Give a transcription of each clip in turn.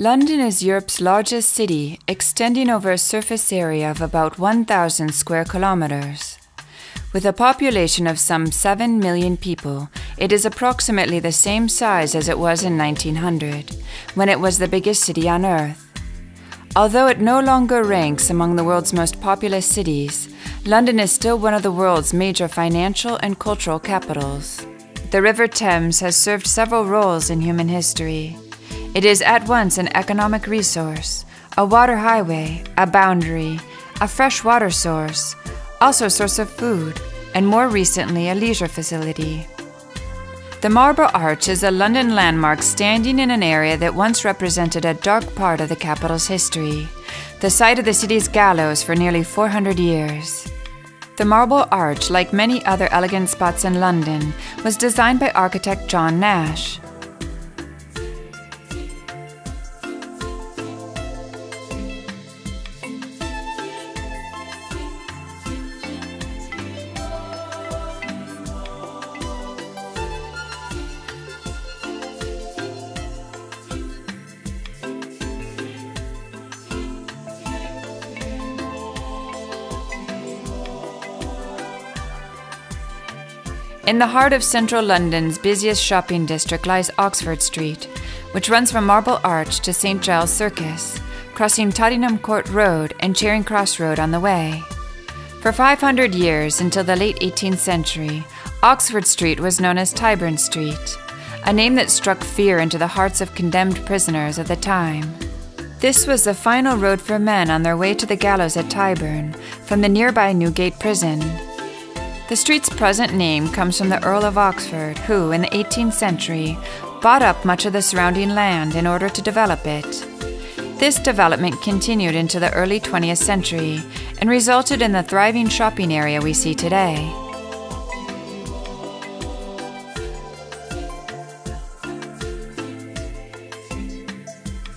London is Europe's largest city, extending over a surface area of about 1,000 square kilometers. With a population of some 7 million people, it is approximately the same size as it was in 1900, when it was the biggest city on Earth. Although it no longer ranks among the world's most populous cities, London is still one of the world's major financial and cultural capitals. The River Thames has served several roles in human history. It is at once an economic resource, a water highway, a boundary, a fresh water source, also a source of food, and more recently, a leisure facility. The Marble Arch is a London landmark standing in an area that once represented a dark part of the capital's history, the site of the city's gallows for nearly 400 years. The Marble Arch, like many other elegant spots in London, was designed by architect John Nash. In the heart of central London's busiest shopping district lies Oxford Street, which runs from Marble Arch to St Giles Circus, crossing Tottenham Court Road and Charing Cross Road on the way. For 500 years, until the late 18th century, Oxford Street was known as Tyburn Street, a name that struck fear into the hearts of condemned prisoners at the time. This was the final road for men on their way to the gallows at Tyburn from the nearby Newgate prison. The street's present name comes from the Earl of Oxford, who, in the 18th century, bought up much of the surrounding land in order to develop it. This development continued into the early 20th century and resulted in the thriving shopping area we see today.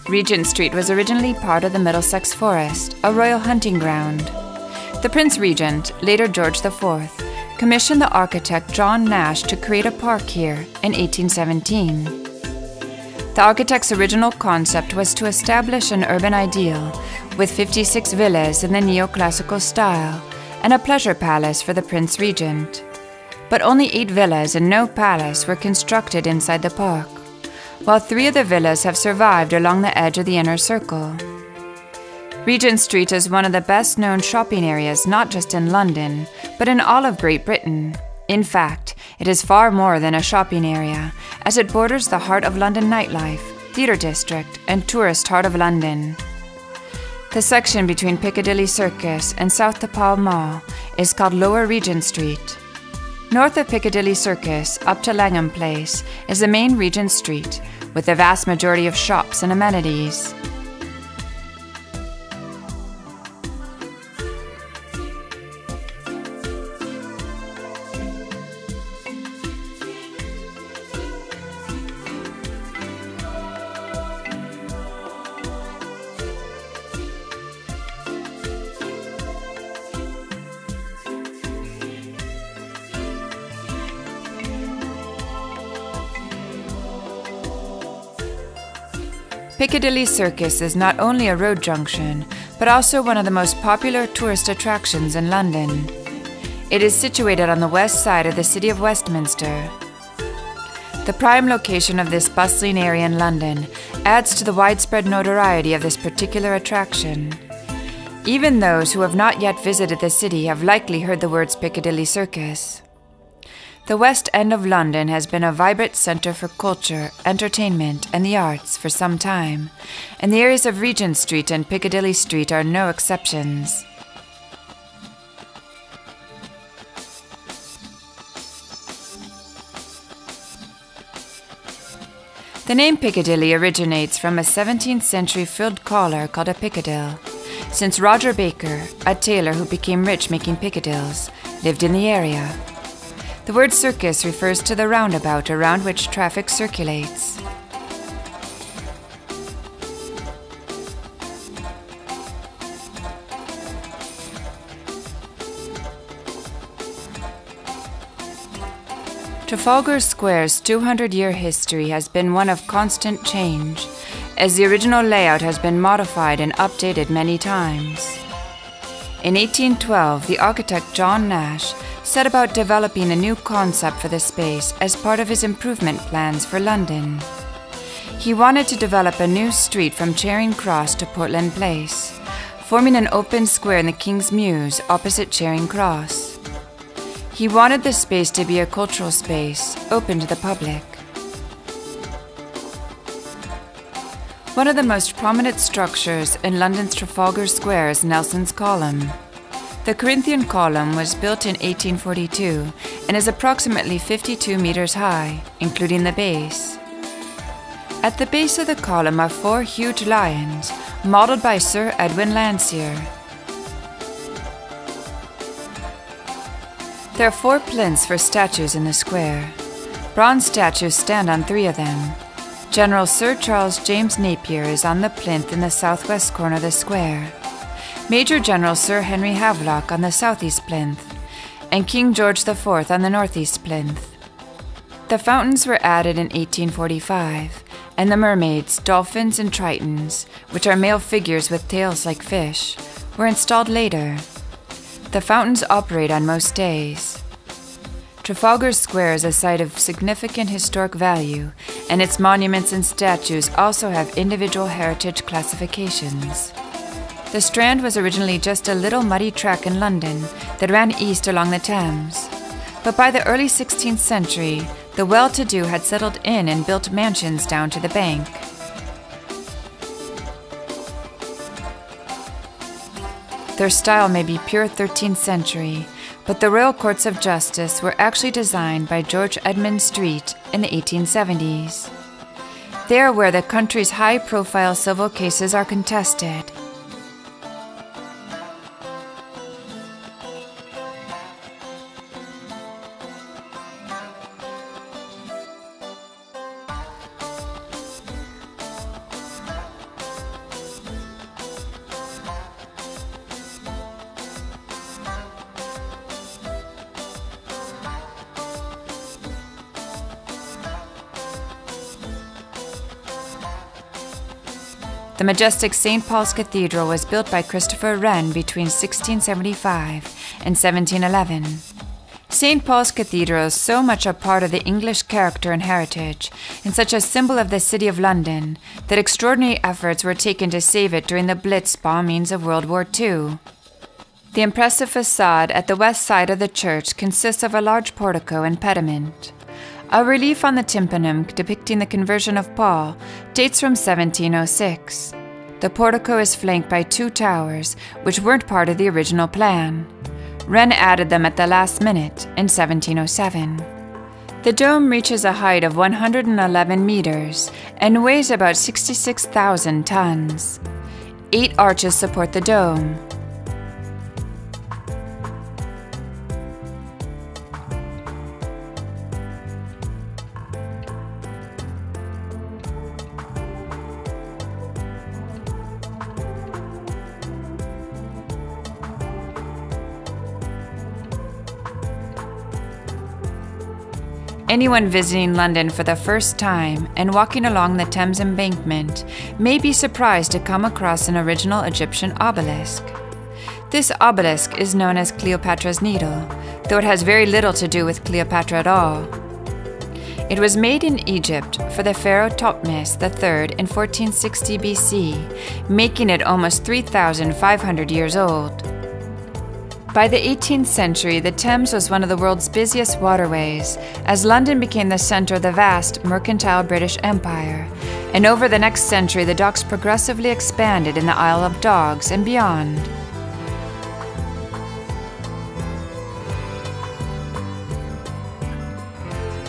Regent Street was originally part of the Middlesex Forest, a royal hunting ground. The Prince Regent, later George IV, commissioned the architect John Nash to create a park here in 1817. The architect's original concept was to establish an urban ideal with 56 villas in the neoclassical style and a pleasure palace for the Prince Regent. But only eight villas and no palace were constructed inside the park, while three of the villas have survived along the edge of the inner circle. Regent Street is one of the best known shopping areas not just in London, but in all of Great Britain. In fact, it is far more than a shopping area, as it borders the heart of London nightlife, theatre district, and tourist heart of London. The section between Piccadilly Circus and South the Pall Mall is called Lower Regent Street. North of Piccadilly Circus, up to Langham Place, is the main Regent Street, with the vast majority of shops and amenities. Piccadilly Circus is not only a road junction, but also one of the most popular tourist attractions in London. It is situated on the west side of the city of Westminster. The prime location of this bustling area in London adds to the widespread notoriety of this particular attraction. Even those who have not yet visited the city have likely heard the words Piccadilly Circus. The West End of London has been a vibrant centre for culture, entertainment, and the arts for some time, and the areas of Regent Street and Piccadilly Street are no exceptions. The name Piccadilly originates from a 17th century frilled collar called a pickadill, since Roger Baker, a tailor who became rich making pickadills, lived in the area. The word circus refers to the roundabout around which traffic circulates. Trafalgar Square's 200 year history has been one of constant change, as the original layout has been modified and updated many times. In 1812, the architect John Nash set about developing a new concept for the space as part of his improvement plans for London. He wanted to develop a new street from Charing Cross to Portland Place, forming an open square in the King's Mews opposite Charing Cross. He wanted the space to be a cultural space, open to the public. One of the most prominent structures in London's Trafalgar Square is Nelson's Column. The Corinthian column was built in 1842 and is approximately 52 meters high, including the base. At the base of the column are four huge lions, modeled by Sir Edwin Landseer. There are four plinths for statues in the square. Bronze statues stand on three of them, General Sir Charles James Napier is on the plinth in the southwest corner of the square, Major General Sir Henry Havelock on the southeast plinth, and King George IV on the northeast plinth. The fountains were added in 1845, and the mermaids, dolphins, and tritons, which are male figures with tails like fish, were installed later. The fountains operate on most days. Trafalgar Square is a site of significant historic value, and its monuments and statues also have individual heritage classifications. The Strand was originally just a little muddy track in London that ran east along the Thames. But by the early 16th century, the well to do had settled in and built mansions down to the bank. Their style may be pure 13th century, but the Royal Courts of Justice were actually designed by George Edmund Street in the 1870s. They are where the country's high profile civil cases are contested. The majestic St. Paul's Cathedral was built by Christopher Wren between 1675 and 1711. St. Paul's Cathedral is so much a part of the English character and heritage, and such a symbol of the City of London, that extraordinary efforts were taken to save it during the Blitz bombings of World War II. The impressive facade at the west side of the church consists of a large portico and pediment. A relief on the tympanum depicting the conversion of Paul dates from 1706. The portico is flanked by two towers, which weren't part of the original plan. Wren added them at the last minute in 1707. The dome reaches a height of 111 meters and weighs about 66,000 tons. Eight arches support the dome, Anyone visiting London for the first time and walking along the Thames embankment may be surprised to come across an original Egyptian obelisk. This obelisk is known as Cleopatra's Needle, though it has very little to do with Cleopatra at all. It was made in Egypt for the pharaoh Thutmose III in 1460 BC, making it almost 3,500 years old. By the 18th century, the Thames was one of the world's busiest waterways, as London became the center of the vast mercantile British Empire. And over the next century, the docks progressively expanded in the Isle of Dogs and beyond.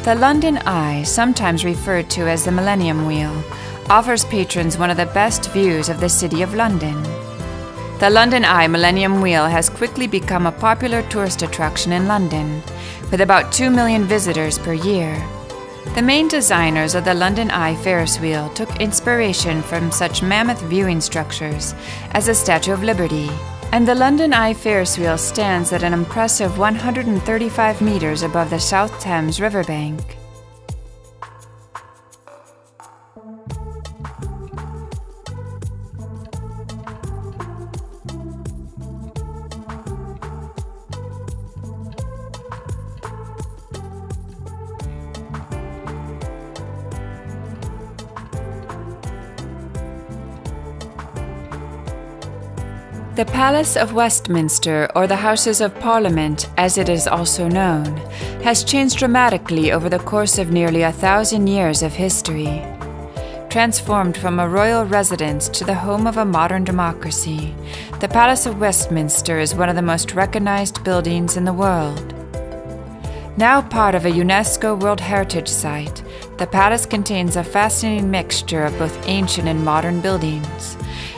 The London Eye, sometimes referred to as the Millennium Wheel, offers patrons one of the best views of the City of London. The London Eye Millennium Wheel has quickly become a popular tourist attraction in London, with about 2 million visitors per year. The main designers of the London Eye Ferris wheel took inspiration from such mammoth viewing structures as the Statue of Liberty, and the London Eye Ferris wheel stands at an impressive 135 meters above the South Thames riverbank. Palace of Westminster, or the Houses of Parliament as it is also known, has changed dramatically over the course of nearly a thousand years of history. Transformed from a royal residence to the home of a modern democracy, the Palace of Westminster is one of the most recognized buildings in the world. Now part of a UNESCO World Heritage Site, the palace contains a fascinating mixture of both ancient and modern buildings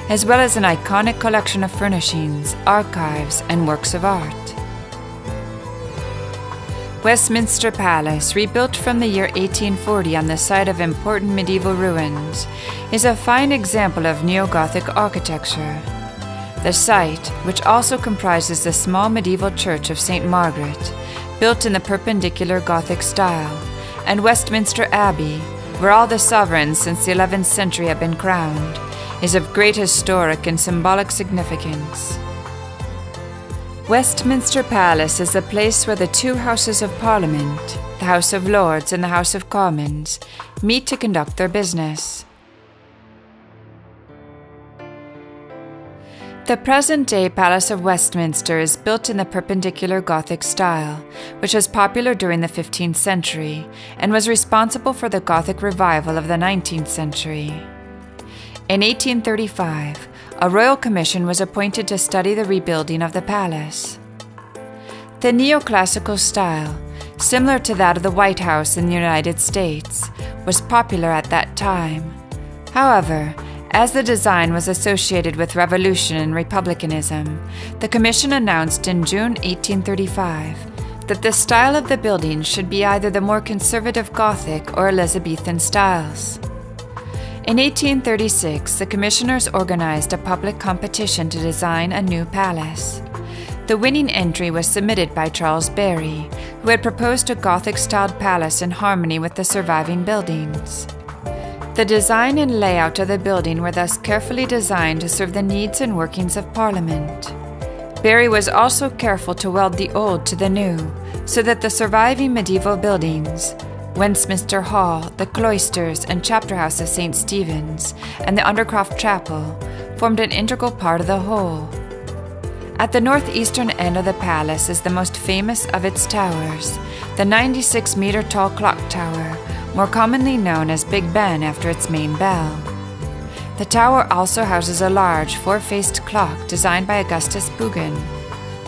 as well as an iconic collection of furnishings, archives, and works of art. Westminster Palace, rebuilt from the year 1840 on the site of important medieval ruins, is a fine example of neo Gothic architecture. The site, which also comprises the small medieval church of St. Margaret, built in the perpendicular Gothic style, and Westminster Abbey, where all the sovereigns since the 11th century have been crowned, is of great historic and symbolic significance. Westminster Palace is the place where the two Houses of Parliament, the House of Lords and the House of Commons, meet to conduct their business. The present day Palace of Westminster is built in the perpendicular Gothic style, which was popular during the 15th century and was responsible for the Gothic revival of the 19th century. In 1835, a royal commission was appointed to study the rebuilding of the palace. The neoclassical style, similar to that of the White House in the United States, was popular at that time. However, as the design was associated with revolution and republicanism, the Commission announced in June 1835 that the style of the building should be either the more conservative Gothic or Elizabethan styles. In 1836, the commissioners organized a public competition to design a new palace. The winning entry was submitted by Charles Barry, who had proposed a Gothic styled palace in harmony with the surviving buildings. The design and layout of the building were thus carefully designed to serve the needs and workings of Parliament. Barry was also careful to weld the old to the new, so that the surviving medieval buildings, Westminster Hall, the cloisters and chapter house of St. Stephen's, and the Undercroft Chapel formed an integral part of the whole. At the northeastern end of the palace is the most famous of its towers, the 96 meter tall clock tower, more commonly known as Big Ben after its main bell. The tower also houses a large four faced clock designed by Augustus Pugin.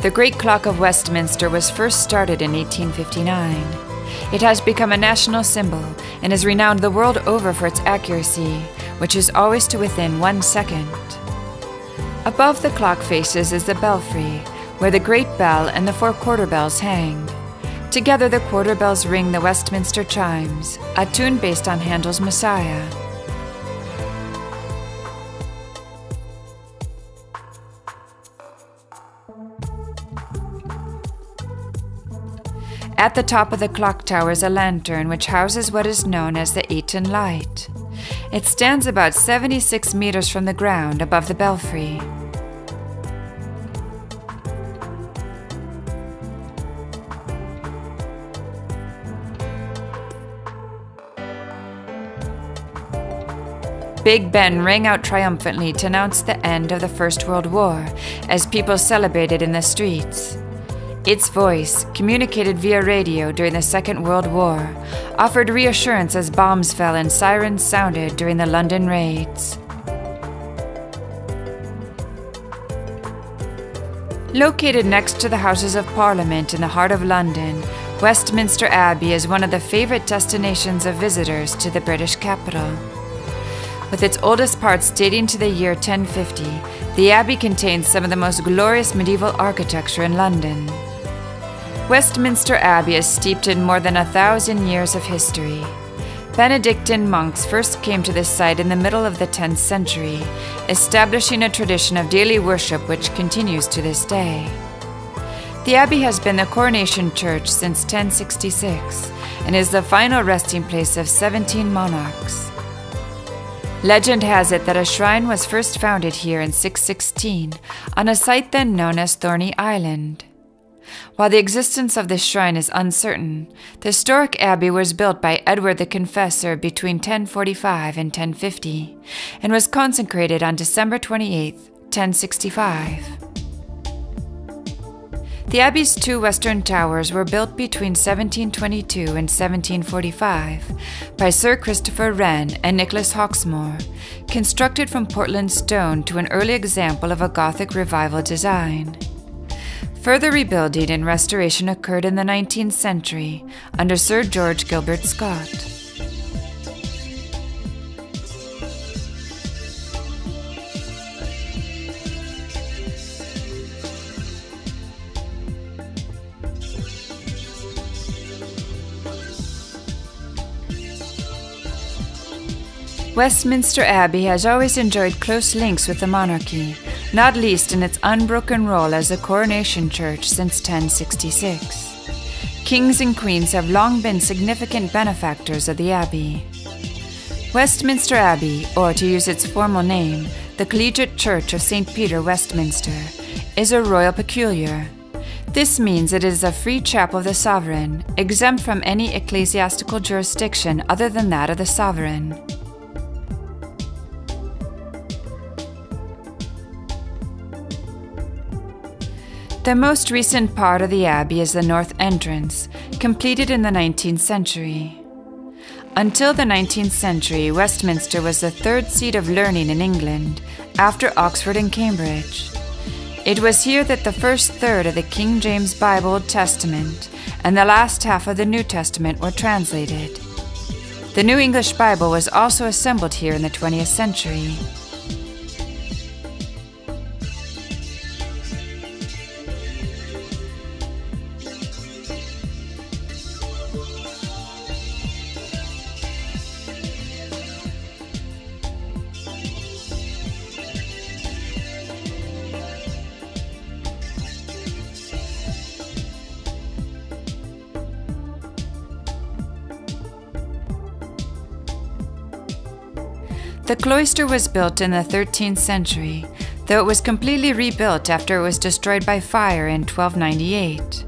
The Great Clock of Westminster was first started in 1859. It has become a national symbol and is renowned the world over for its accuracy, which is always to within one second. Above the clock faces is the belfry, where the great bell and the four quarter bells hang. Together, the quarter bells ring the Westminster chimes, a tune based on Handel's Messiah. At the top of the clock tower is a lantern which houses what is known as the Ayrton Light. It stands about 76 meters from the ground above the belfry. Big Ben rang out triumphantly to announce the end of the First World War as people celebrated in the streets. Its voice, communicated via radio during the Second World War, offered reassurance as bombs fell and sirens sounded during the London raids. Located next to the Houses of Parliament in the heart of London, Westminster Abbey is one of the favorite destinations of visitors to the British capital. With its oldest parts dating to the year 1050, the Abbey contains some of the most glorious medieval architecture in London. Westminster Abbey is steeped in more than a thousand years of history. Benedictine monks first came to this site in the middle of the 10th century, establishing a tradition of daily worship which continues to this day. The Abbey has been the coronation church since 1066 and is the final resting place of 17 monarchs. Legend has it that a shrine was first founded here in 616 on a site then known as Thorny Island. While the existence of this shrine is uncertain, the historic abbey was built by Edward the Confessor between 1045 and 1050 and was consecrated on December 28, 1065. The abbey's two western towers were built between 1722 and 1745 by Sir Christopher Wren and Nicholas Hawksmoor, constructed from Portland stone to an early example of a Gothic revival design. Further rebuilding and restoration occurred in the 19th century under Sir George Gilbert Scott. Westminster Abbey has always enjoyed close links with the monarchy, not least in its unbroken role as a coronation church since 1066. Kings and queens have long been significant benefactors of the Abbey. Westminster Abbey, or to use its formal name, the Collegiate Church of St. Peter, Westminster, is a royal peculiar. This means it is a free chapel of the sovereign, exempt from any ecclesiastical jurisdiction other than that of the sovereign. The most recent part of the abbey is the north entrance, completed in the 19th century. Until the 19th century, Westminster was the third seat of learning in England, after Oxford and Cambridge. It was here that the first third of the King James Bible Old Testament and the last half of the New Testament were translated. The New English Bible was also assembled here in the 20th century. The cloister was built in the 13th century, though it was completely rebuilt after it was destroyed by fire in 1298.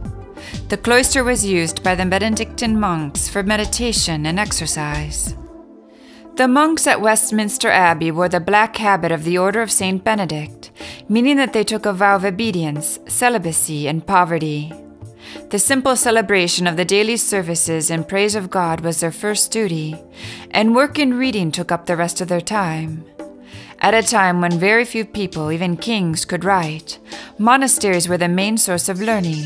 The cloister was used by the Benedictine monks for meditation and exercise. The monks at Westminster Abbey wore the black habit of the Order of St. Benedict, meaning that they took a vow of obedience, celibacy, and poverty. The simple celebration of the daily services in praise of God was their first duty, and work and reading took up the rest of their time. At a time when very few people, even kings, could write, monasteries were the main source of learning.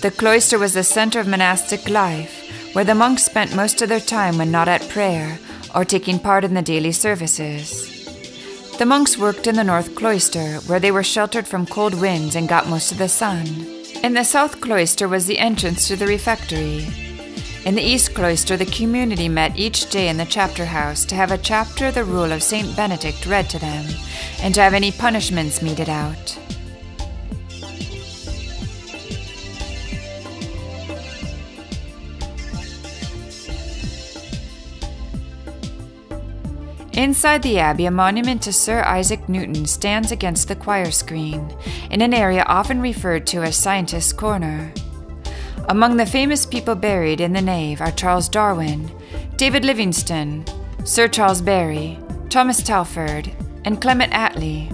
The cloister was the center of monastic life, where the monks spent most of their time when not at prayer or taking part in the daily services. The monks worked in the north cloister, where they were sheltered from cold winds and got most of the sun. In the south cloister was the entrance to the refectory. In the east cloister, the community met each day in the chapter house to have a chapter of the rule of St. Benedict read to them, and to have any punishments meted out. Inside the abbey, a monument to Sir Isaac Newton stands against the choir screen, in an area often referred to as Scientist's Corner. Among the famous people buried in the nave are Charles Darwin, David Livingstone, Sir Charles Barry, Thomas Telford, and Clement Attlee.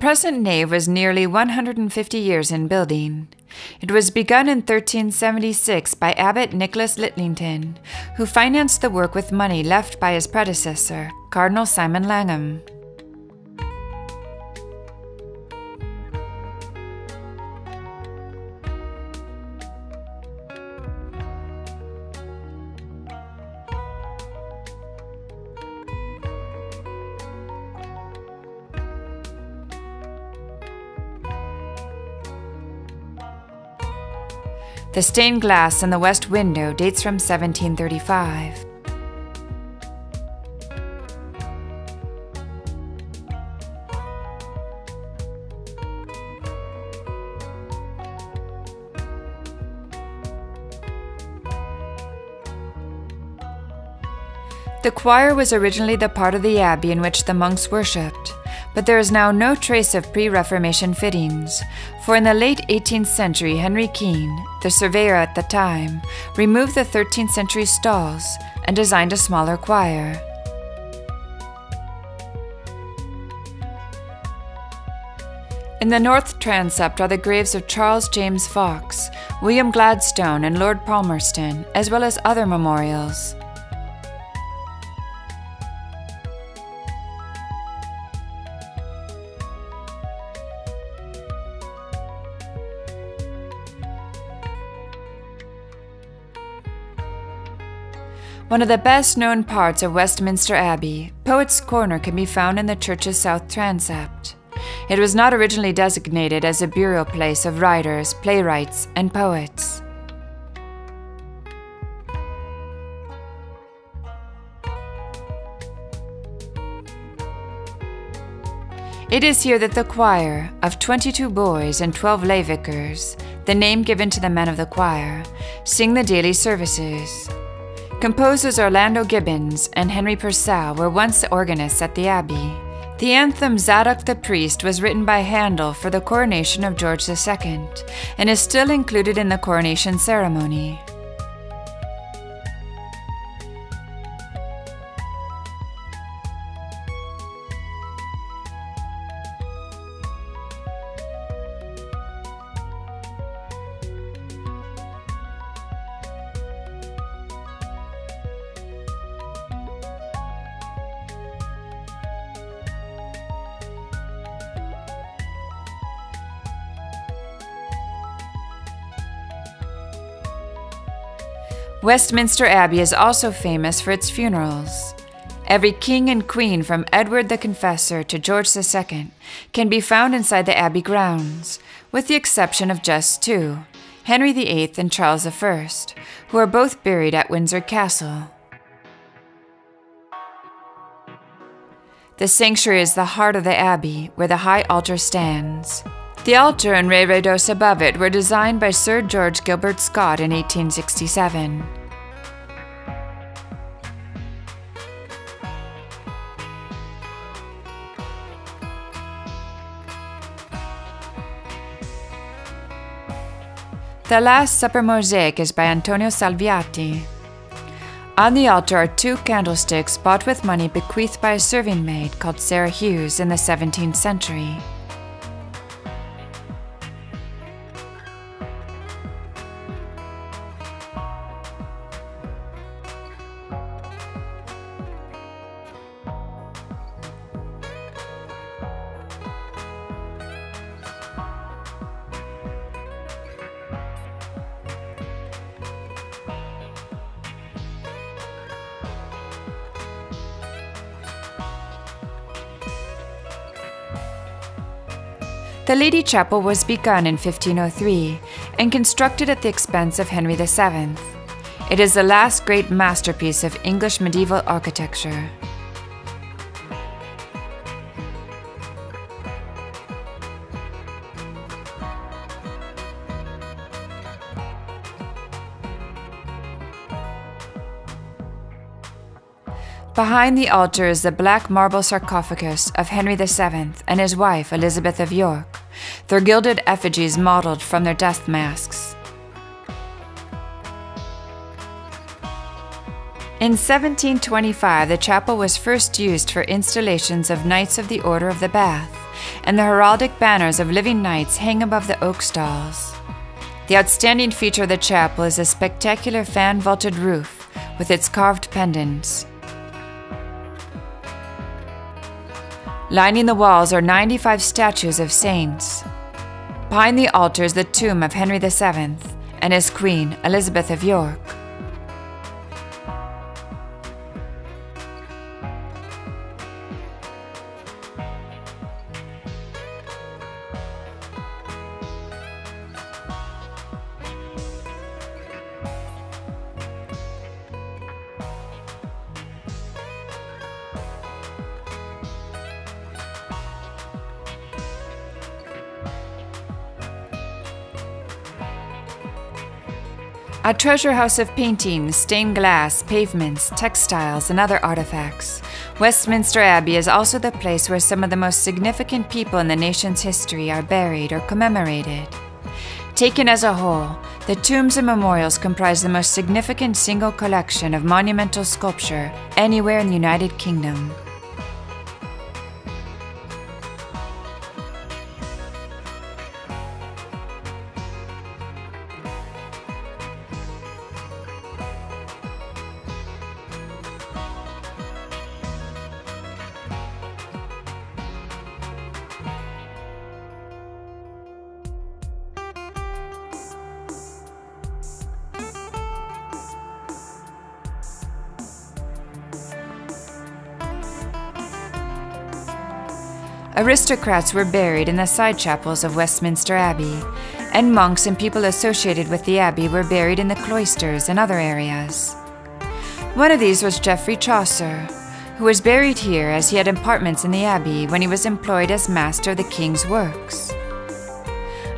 Present nave was nearly 150 years in building. It was begun in 1376 by Abbot Nicholas Litlington, who financed the work with money left by his predecessor, Cardinal Simon Langham. The stained glass in the west window dates from 1735. The choir was originally the part of the abbey in which the monks worshipped, but there is now no trace of pre Reformation fittings, for in the late 18th century, Henry Keene, the surveyor at the time, removed the 13th century stalls and designed a smaller choir. In the north transept are the graves of Charles James Fox, William Gladstone, and Lord Palmerston, as well as other memorials. One of the best known parts of Westminster Abbey, Poets' Corner can be found in the church's south transept. It was not originally designated as a burial place of writers, playwrights, and poets. It is here that the choir, of 22 boys and 12 lay vicars, the name given to the men of the choir, sing the daily services. Composers Orlando Gibbons and Henry Purcell were once organists at the Abbey. The anthem Zadok the Priest was written by Handel for the coronation of George II and is still included in the coronation ceremony. Westminster Abbey is also famous for its funerals. Every king and queen from Edward the Confessor to George II can be found inside the Abbey grounds, with the exception of just two Henry VIII and Charles I, who are both buried at Windsor Castle. The sanctuary is the heart of the abbey, where the high altar stands. The altar and reredos above it were designed by Sir George Gilbert Scott in 1867. The Last Supper mosaic is by Antonio Salviati. On the altar are two candlesticks bought with money bequeathed by a serving maid called Sarah Hughes in the 17th century. The Lady Chapel was begun in 1503 and constructed at the expense of Henry VII. It is the last great masterpiece of English medieval architecture. Behind the altar is the black marble sarcophagus of Henry VII and his wife Elizabeth of York their gilded effigies modeled from their death masks. In 1725, the chapel was first used for installations of Knights of the Order of the Bath, and the heraldic banners of living knights hang above the oak stalls. The outstanding feature of the chapel is a spectacular fan vaulted roof with its carved pendants. Lining the walls are 95 statues of saints. Behind the altar is the tomb of Henry VII and his queen, Elizabeth of York. A treasure house of paintings, stained glass, pavements, textiles, and other artifacts, Westminster Abbey is also the place where some of the most significant people in the nation's history are buried or commemorated. Taken as a whole, the tombs and memorials comprise the most significant single collection of monumental sculpture anywhere in the United Kingdom. Aristocrats were buried in the side chapels of Westminster Abbey, and monks and people associated with the abbey were buried in the cloisters and other areas. One of these was Geoffrey Chaucer, who was buried here as he had apartments in the abbey when he was employed as master of the king's works.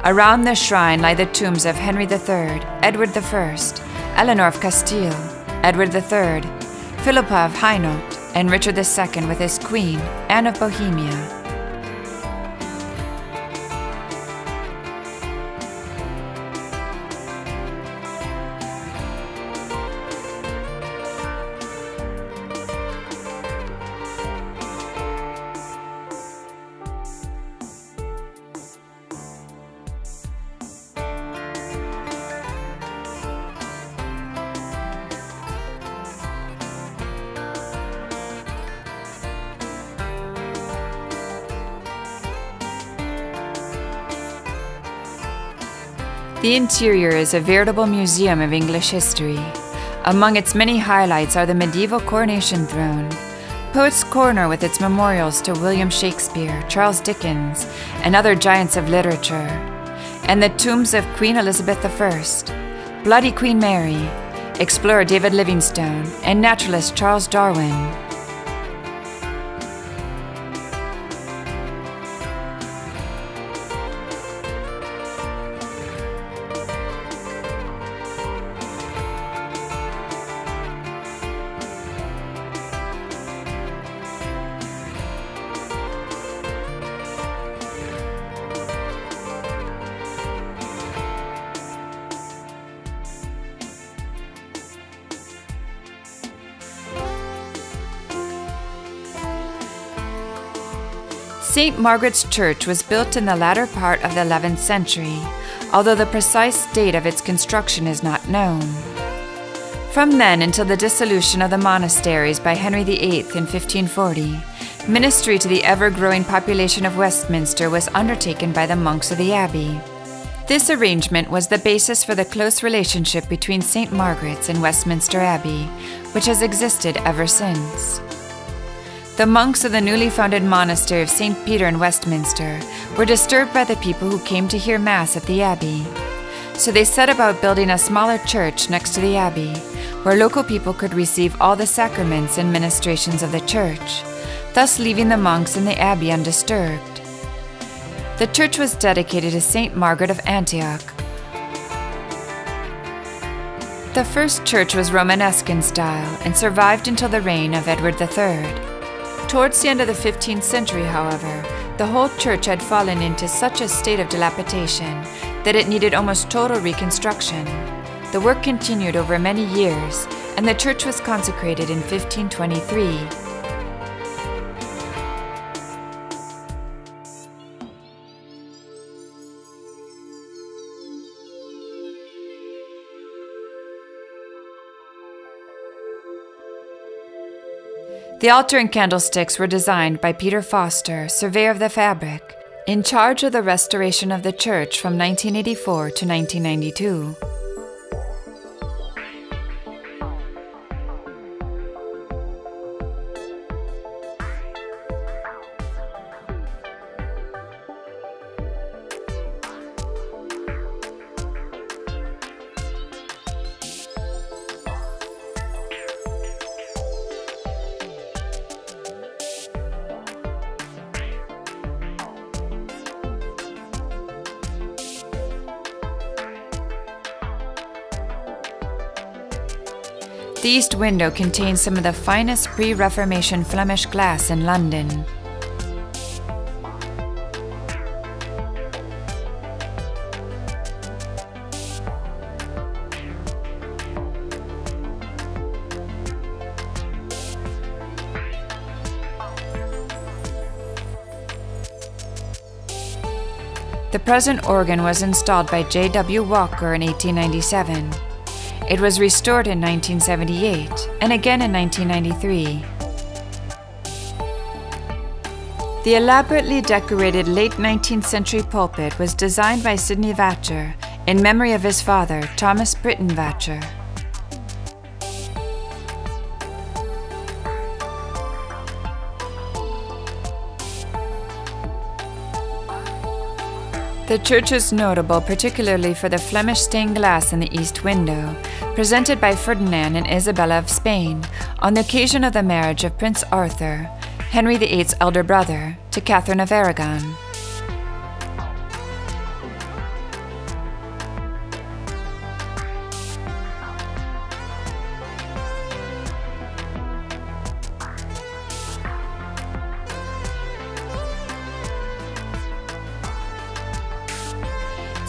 Around the shrine lie the tombs of Henry III, Edward I, Eleanor of Castile, Edward III, Philippa of Hainault, and Richard II with his queen, Anne of Bohemia. The interior is a veritable museum of English history. Among its many highlights are the medieval coronation throne, Poets' Corner with its memorials to William Shakespeare, Charles Dickens, and other giants of literature, and the tombs of Queen Elizabeth I, Bloody Queen Mary, explorer David Livingstone, and naturalist Charles Darwin. St. Margaret's Church was built in the latter part of the 11th century, although the precise date of its construction is not known. From then until the dissolution of the monasteries by Henry VIII in 1540, ministry to the ever growing population of Westminster was undertaken by the monks of the abbey. This arrangement was the basis for the close relationship between St. Margaret's and Westminster Abbey, which has existed ever since. The monks of the newly founded monastery of St. Peter in Westminster were disturbed by the people who came to hear Mass at the abbey. So they set about building a smaller church next to the abbey, where local people could receive all the sacraments and ministrations of the church, thus leaving the monks in the abbey undisturbed. The church was dedicated to St. Margaret of Antioch. The first church was Romanesque in style and survived until the reign of Edward III. Towards the end of the 15th century, however, the whole church had fallen into such a state of dilapidation that it needed almost total reconstruction. The work continued over many years, and the church was consecrated in 1523 The altar and candlesticks were designed by Peter Foster, surveyor of the fabric, in charge of the restoration of the church from 1984 to 1992. The east window contains some of the finest pre Reformation Flemish glass in London. The present organ was installed by J.W. Walker in 1897. It was restored in 1978 and again in 1993. The elaborately decorated late 19th century pulpit was designed by Sidney Vacher in memory of his father, Thomas Britton Vacher. The church is notable particularly for the Flemish stained glass in the east window, presented by Ferdinand and Isabella of Spain on the occasion of the marriage of Prince Arthur, Henry VIII's elder brother, to Catherine of Aragon.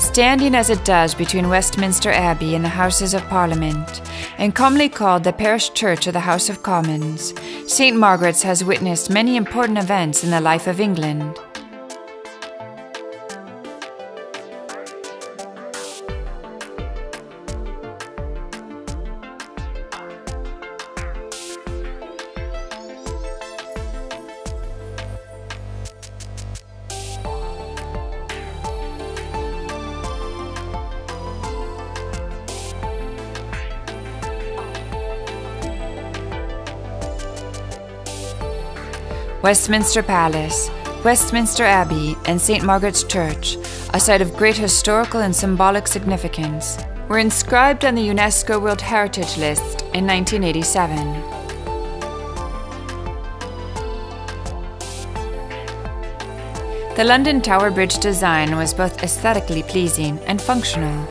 Standing as it does between Westminster Abbey and the Houses of Parliament, and commonly called the parish church of the House of Commons, St. Margaret's has witnessed many important events in the life of England. Westminster Palace, Westminster Abbey, and St. Margaret's Church, a site of great historical and symbolic significance, were inscribed on the UNESCO World Heritage List in 1987. The London Tower Bridge design was both aesthetically pleasing and functional.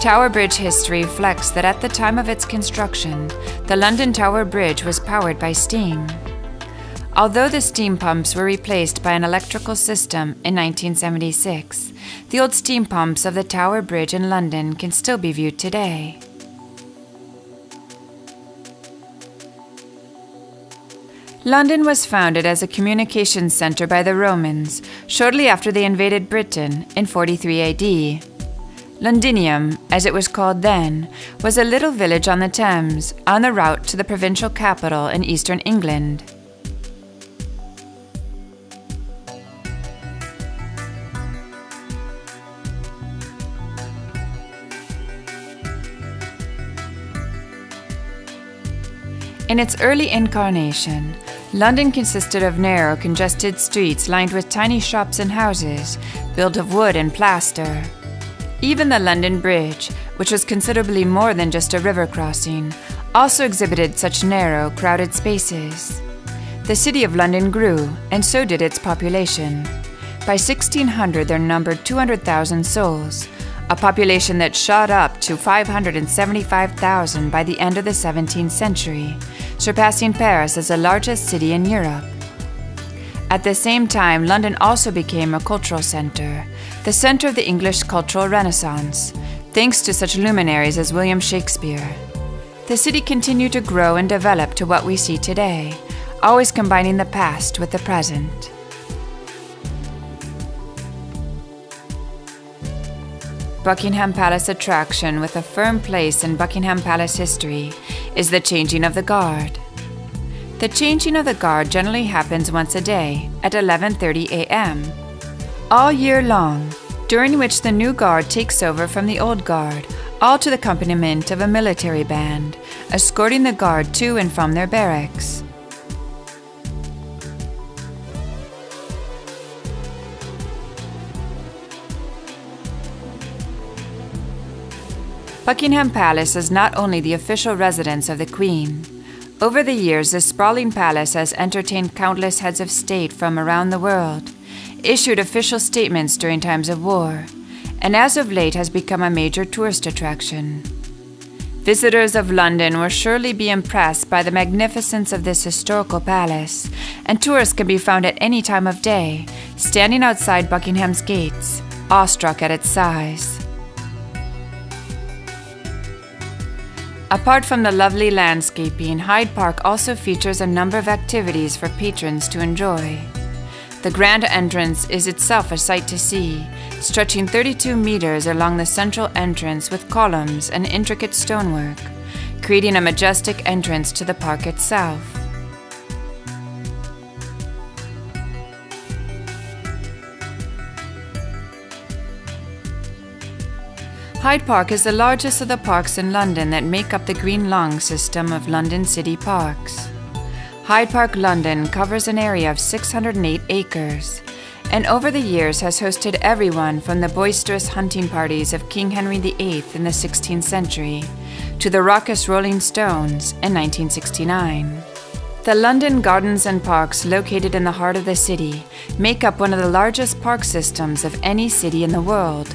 Tower Bridge history reflects that at the time of its construction, the London Tower Bridge was powered by steam. Although the steam pumps were replaced by an electrical system in 1976, the old steam pumps of the Tower Bridge in London can still be viewed today. London was founded as a communications center by the Romans shortly after they invaded Britain in 43 AD. Londinium, as it was called then, was a little village on the Thames on the route to the provincial capital in eastern England. In its early incarnation, London consisted of narrow, congested streets lined with tiny shops and houses, built of wood and plaster. Even the London Bridge, which was considerably more than just a river crossing, also exhibited such narrow, crowded spaces. The city of London grew, and so did its population. By 1600, there numbered 200,000 souls, a population that shot up to 575,000 by the end of the 17th century, surpassing Paris as the largest city in Europe. At the same time, London also became a cultural center, the center of the English cultural renaissance, thanks to such luminaries as William Shakespeare. The city continued to grow and develop to what we see today, always combining the past with the present. Buckingham Palace attraction with a firm place in Buckingham Palace history is the changing of the guard. The changing of the guard generally happens once a day at 11:30 a.m. all year long, during which the new guard takes over from the old guard, all to the accompaniment of a military band, escorting the guard to and from their barracks. Buckingham Palace is not only the official residence of the Queen. Over the years, this sprawling palace has entertained countless heads of state from around the world, issued official statements during times of war, and as of late has become a major tourist attraction. Visitors of London will surely be impressed by the magnificence of this historical palace, and tourists can be found at any time of day, standing outside Buckingham's gates, awestruck at its size. Apart from the lovely landscaping, Hyde Park also features a number of activities for patrons to enjoy. The grand entrance is itself a sight to see, stretching 32 meters along the central entrance with columns and intricate stonework, creating a majestic entrance to the park itself. Hyde Park is the largest of the parks in London that make up the Green Lung system of London City Parks. Hyde Park, London covers an area of 608 acres and over the years has hosted everyone from the boisterous hunting parties of King Henry VIII in the 16th century to the raucous Rolling Stones in 1969. The London Gardens and Parks, located in the heart of the city, make up one of the largest park systems of any city in the world.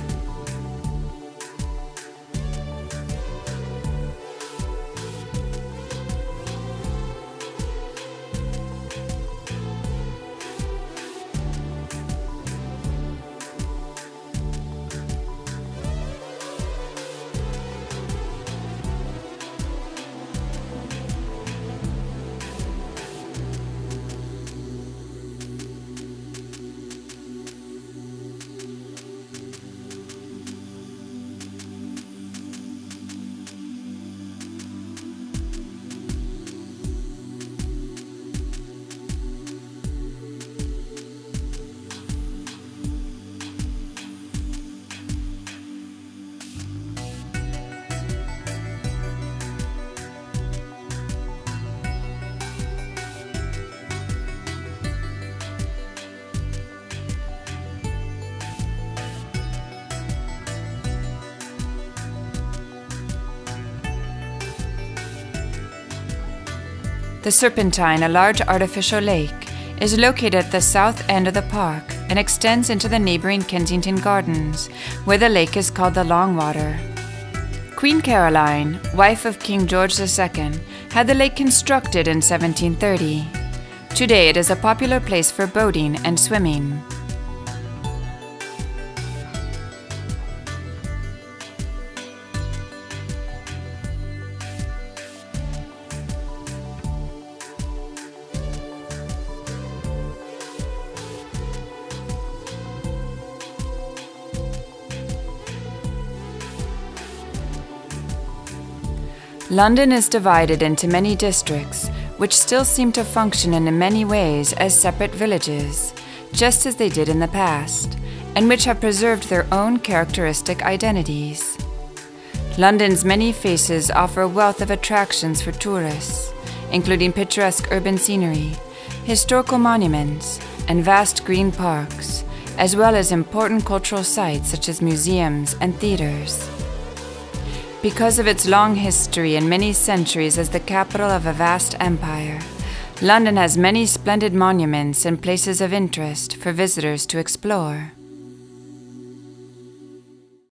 The Serpentine, a large artificial lake, is located at the south end of the park and extends into the neighboring Kensington Gardens, where the lake is called the Longwater. Queen Caroline, wife of King George II, had the lake constructed in 1730. Today it is a popular place for boating and swimming. London is divided into many districts, which still seem to function in many ways as separate villages, just as they did in the past, and which have preserved their own characteristic identities. London's many faces offer a wealth of attractions for tourists, including picturesque urban scenery, historical monuments, and vast green parks, as well as important cultural sites such as museums and theaters. Because of its long history and many centuries as the capital of a vast empire, London has many splendid monuments and places of interest for visitors to explore.